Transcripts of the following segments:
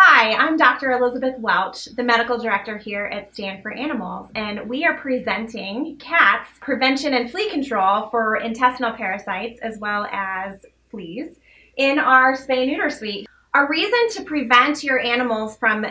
Hi, I'm Dr. Elizabeth Welch, the medical director here at Stand For Animals, and we are presenting cats prevention and flea control for intestinal parasites as well as fleas in our spay neuter suite. Our reason to prevent your animals from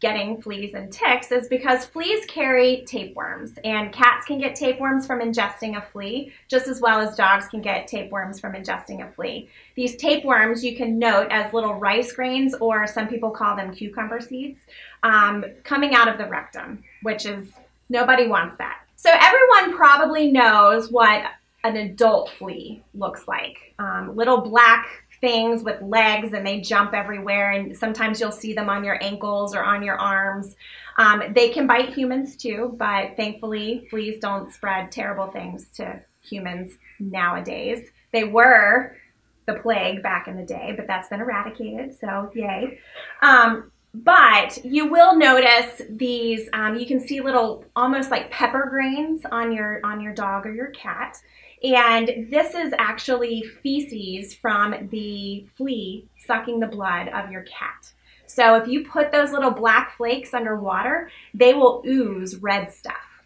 getting fleas and ticks is because fleas carry tapeworms and cats can get tapeworms from ingesting a flea just as well as dogs can get tapeworms from ingesting a flea. These tapeworms you can note as little rice grains or some people call them cucumber seeds um, coming out of the rectum, which is nobody wants that. So everyone probably knows what an adult flea looks like. Um, little black things with legs and they jump everywhere and sometimes you'll see them on your ankles or on your arms. Um, they can bite humans too, but thankfully fleas don't spread terrible things to humans nowadays. They were the plague back in the day, but that's been eradicated, so yay. Um, but you will notice these, um, you can see little almost like pepper grains on your, on your dog or your cat. And this is actually feces from the flea sucking the blood of your cat. So if you put those little black flakes under water, they will ooze red stuff.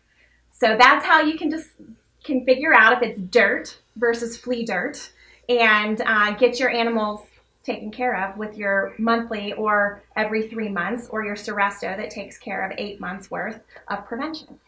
So that's how you can just can figure out if it's dirt versus flea dirt and uh, get your animals taken care of with your monthly or every three months or your Seresto that takes care of eight months worth of prevention.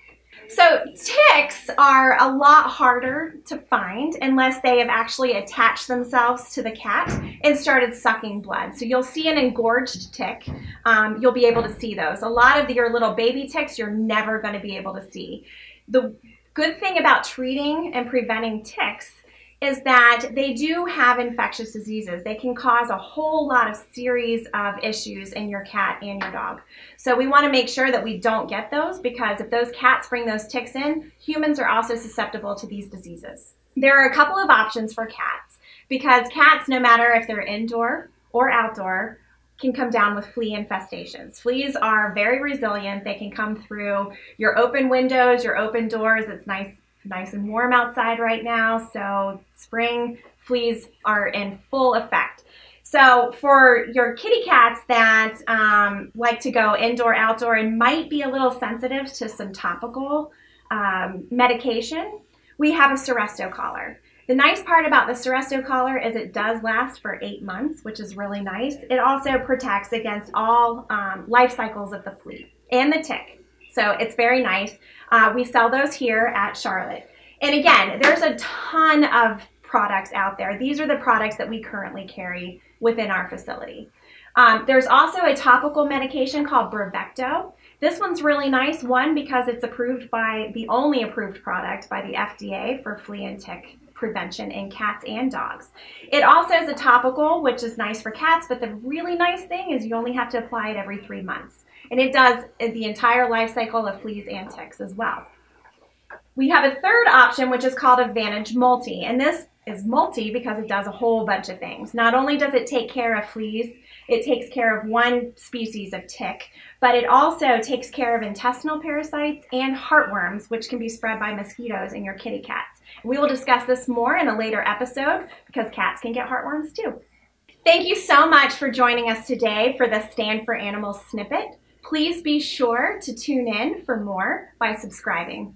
So ticks are a lot harder to find unless they have actually attached themselves to the cat and started sucking blood. So you'll see an engorged tick. Um, you'll be able to see those. A lot of your little baby ticks you're never going to be able to see. The good thing about treating and preventing ticks is that they do have infectious diseases. They can cause a whole lot of series of issues in your cat and your dog. So we want to make sure that we don't get those because if those cats bring those ticks in, humans are also susceptible to these diseases. There are a couple of options for cats because cats, no matter if they're indoor or outdoor, can come down with flea infestations. Fleas are very resilient. They can come through your open windows, your open doors. It's nice nice and warm outside right now, so spring fleas are in full effect. So for your kitty cats that um, like to go indoor, outdoor, and might be a little sensitive to some topical um, medication, we have a Seresto collar. The nice part about the Seresto collar is it does last for eight months, which is really nice. It also protects against all um, life cycles of the flea and the tick. So it's very nice. Uh, we sell those here at Charlotte. And again, there's a ton of products out there. These are the products that we currently carry within our facility. Um, there's also a topical medication called Bravecto. This one's really nice, one, because it's approved by the only approved product by the FDA for flea and tick prevention in cats and dogs. It also is a topical, which is nice for cats, but the really nice thing is you only have to apply it every three months. And it does uh, the entire life cycle of fleas and ticks as well. We have a third option, which is called Advantage Multi. And this is multi because it does a whole bunch of things. Not only does it take care of fleas, it takes care of one species of tick, but it also takes care of intestinal parasites and heartworms, which can be spread by mosquitoes in your kitty cats. We will discuss this more in a later episode because cats can get heartworms too. Thank you so much for joining us today for the Stand for Animals snippet. Please be sure to tune in for more by subscribing.